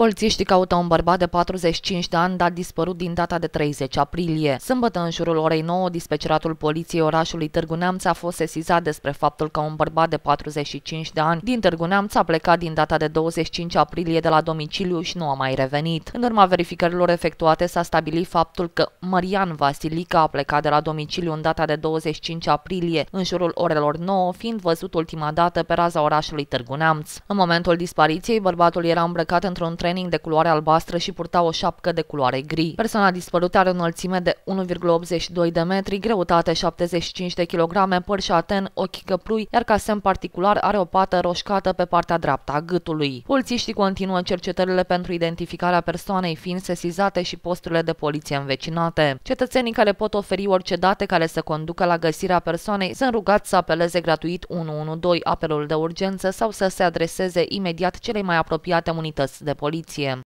Polițiștii caută un bărbat de 45 de ani, dat dispărut din data de 30 aprilie. Sâmbătă, în jurul orei 9, dispeceratul poliției orașului Târgu Neamț a fost sesizat despre faptul că un bărbat de 45 de ani din Târgu Neamț a plecat din data de 25 aprilie de la domiciliu și nu a mai revenit. În urma verificărilor efectuate s-a stabilit faptul că Marian Vasilica a plecat de la domiciliu în data de 25 aprilie, în jurul orelor 9, fiind văzut ultima dată pe raza orașului Târgu Neamț. În momentul dispariției, bărbatul era îmbrăcat într-un tren training de culoare albastră și purta o șapcă de culoare gri. Persoana dispărută are o înălțime de 1,82 de metri, greutate 75 de kg, păr șaten, ochi căprui, iar ca semn particular are o pată roșcată pe partea dreaptă a gâtului. Polițiștii continuă cercetările pentru identificarea persoanei fiind sesizate și posturile de poliție învecinate. Cetățenii care pot oferi orice date care să conducă la găsirea persoanei sunt rugați să apeleze gratuit 112 apelul de urgență sau să se adreseze imediat cele mai apropiate unități de poliție poliție.